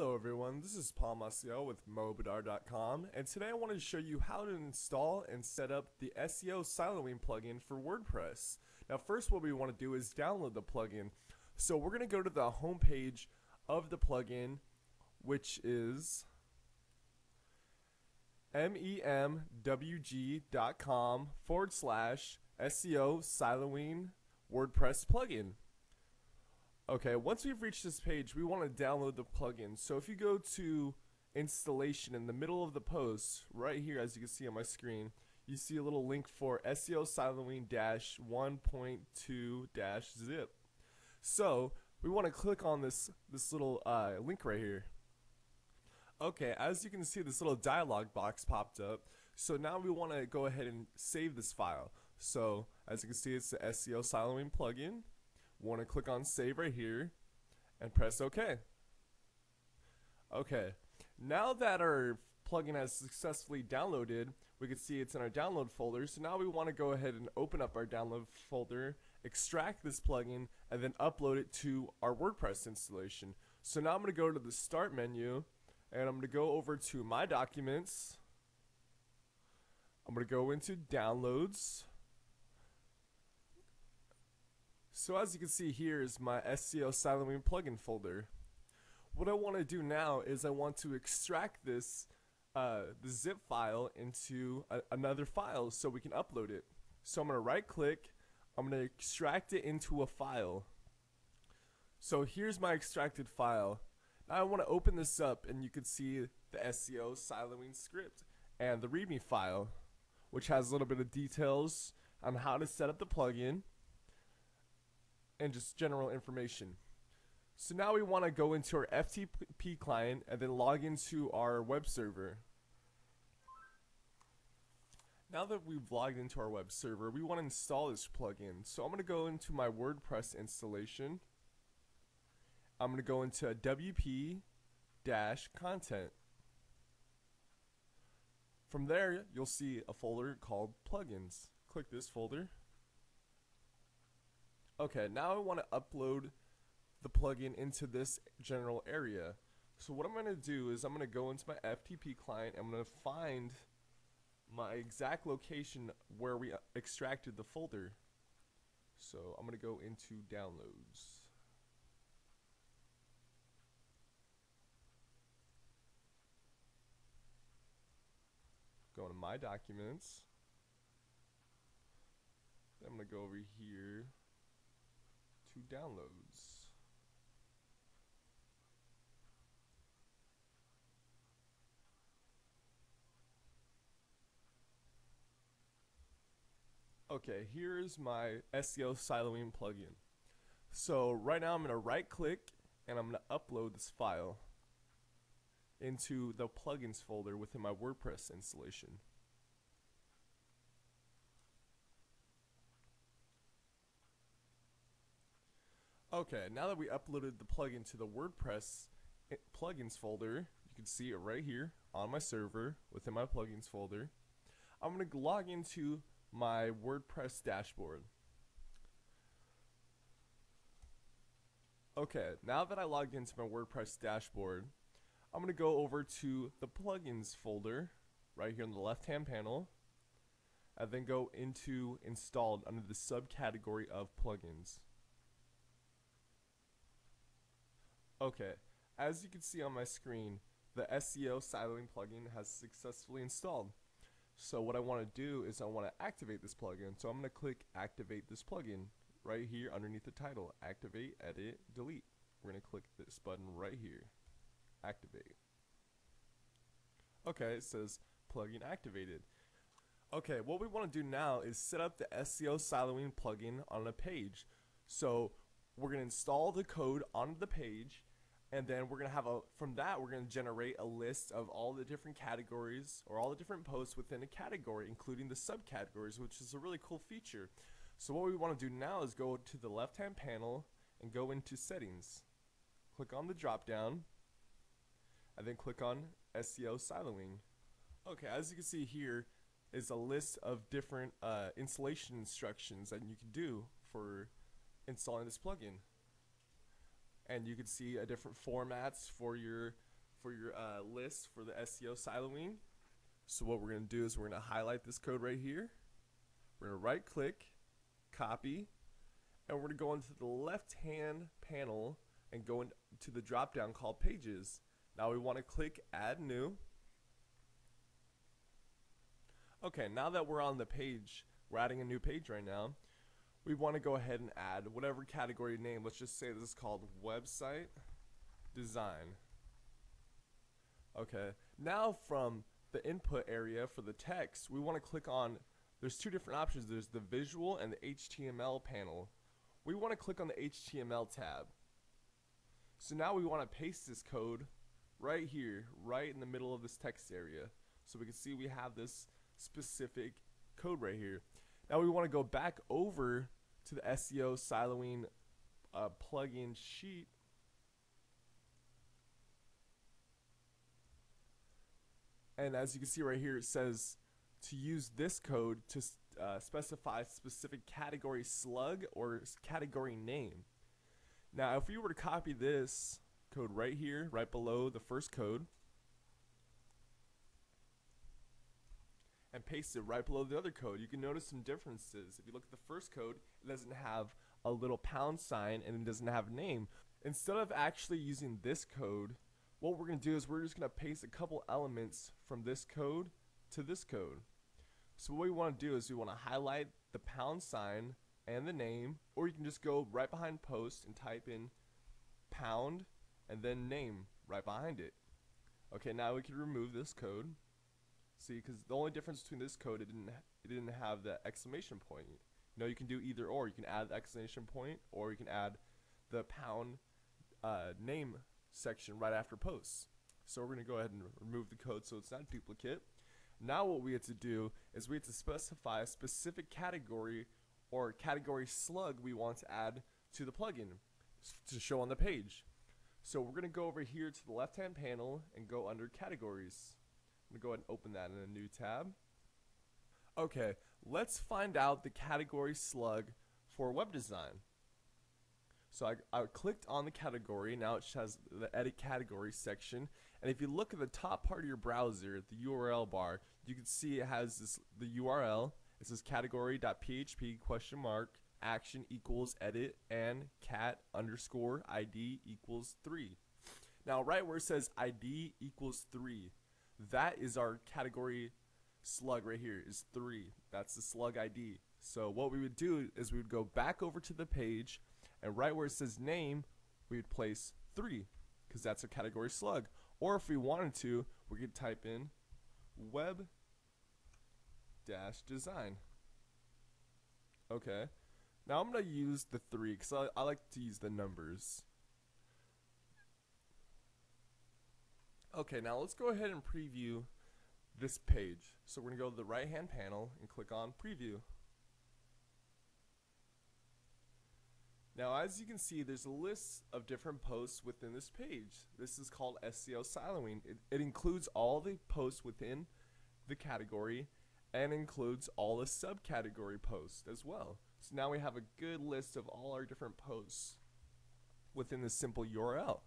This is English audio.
Hello everyone, this is Paul Maciel with MoeBedard.com and today I wanted to show you how to install and set up the SEO siloing plugin for WordPress. Now first what we want to do is download the plugin. So we're going to go to the home page of the plugin which is memwg.com forward slash SEO Siloing WordPress plugin. Okay, once we've reached this page, we want to download the plugin. So if you go to installation in the middle of the post, right here as you can see on my screen, you see a little link for SEO Siloing 1.2 zip. So we want to click on this this little uh, link right here. Okay, as you can see, this little dialog box popped up. So now we want to go ahead and save this file. So as you can see, it's the SEO Siloing plugin want to click on save right here and press OK. Okay, now that our plugin has successfully downloaded, we can see it's in our download folder. So now we want to go ahead and open up our download folder, extract this plugin, and then upload it to our WordPress installation. So now I'm going to go to the start menu and I'm going to go over to my documents. I'm going to go into downloads. So as you can see here is my SEO Siloing plugin folder. What I want to do now is I want to extract this uh, the zip file into a, another file so we can upload it. So I'm going to right click, I'm going to extract it into a file. So here's my extracted file. Now I want to open this up and you can see the SEO Siloing script and the README file, which has a little bit of details on how to set up the plugin and just general information. So now we want to go into our FTP client and then log into our web server. Now that we've logged into our web server, we want to install this plugin. So I'm going to go into my WordPress installation. I'm going to go into WP-content. From there, you'll see a folder called plugins. Click this folder. Okay, now I want to upload the plugin into this general area. So what I'm going to do is I'm going to go into my FTP client. I'm going to find my exact location where we uh, extracted the folder. So I'm going to go into downloads. Go to my documents. I'm going to go over here to downloads. Okay, here's my SEO siloing plugin. So right now I'm to right click and I'm to upload this file into the plugins folder within my WordPress installation. Okay, now that we uploaded the plugin to the WordPress eh, plugins folder, you can see it right here on my server within my plugins folder. I'm going to log into my WordPress dashboard. Okay, now that I logged into my WordPress dashboard, I'm going to go over to the plugins folder right here in the left hand panel and then go into installed under the subcategory of plugins. Okay, as you can see on my screen, the SEO siloing plugin has successfully installed. So what I want to do is I want to activate this plugin. So I'm going to click activate this plugin right here underneath the title. Activate, edit, delete. We're going to click this button right here. Activate. Okay, it says plugin activated. Okay, what we want to do now is set up the SEO siloing plugin on a page. So we're going to install the code onto the page and then we're going to have a from that we're going to generate a list of all the different categories or all the different posts within a category including the subcategories which is a really cool feature. So what we want to do now is go to the left hand panel and go into settings. Click on the drop down and then click on SEO Siloing okay as you can see here is a list of different uh, installation instructions that you can do for installing this plugin and you can see a different formats for your for your uh, list for the SEO siloing. So what we're going to do is we're going to highlight this code right here. We're going to right click, copy, and we're going to go into the left hand panel and go into the drop down called pages. Now we want to click add new. Okay, now that we're on the page, we're adding a new page right now. We want to go ahead and add whatever category name. Let's just say this is called website design. Okay, now from the input area for the text, we want to click on, there's two different options. There's the visual and the HTML panel. We want to click on the HTML tab. So now we want to paste this code right here, right in the middle of this text area. So we can see we have this specific code right here. Now we want to go back over to the SEO siloing uh, plugin sheet. And as you can see right here, it says to use this code to uh, specify specific category slug or category name. Now, if we were to copy this code right here, right below the first code, and paste it right below the other code, you can notice some differences. If you look at the first code, it doesn't have a little pound sign and it doesn't have a name. Instead of actually using this code, what we're going to do is we're just going to paste a couple elements from this code to this code. So what we want to do is we want to highlight the pound sign and the name, or you can just go right behind post and type in pound and then name right behind it. Okay, now we can remove this code. See, because the only difference between this code, it didn't, it didn't have the exclamation point. You know, you can do either or. You can add the exclamation point, or you can add the pound uh, name section right after posts. So we're going to go ahead and remove the code so it's not duplicate. Now what we have to do is we have to specify a specific category or category slug we want to add to the plugin to show on the page. So we're going to go over here to the left hand panel and go under categories. I'm going to go ahead and open that in a new tab. Okay, let's find out the category slug for web design. So I, I clicked on the category, now it has the edit category section, and if you look at the top part of your browser, the URL bar, you can see it has this the URL, it says category.php question mark action equals edit and cat underscore ID equals 3. Now right where it says ID equals 3, that is our category slug right here is 3. That's the slug ID. So what we would do is we would go back over to the page and right where it says name, we would place 3 because that's a category slug. Or if we wanted to, we could type in web dash design. Okay. Now I'm going to use the 3 because I, I like to use the numbers. Okay, now let's go ahead and preview this page. So we're going to go to the right hand panel and click on preview. Now as you can see there's a list of different posts within this page. This is called SEO siloing. It, it includes all the posts within the category and includes all the subcategory posts as well. So now we have a good list of all our different posts within this simple URL.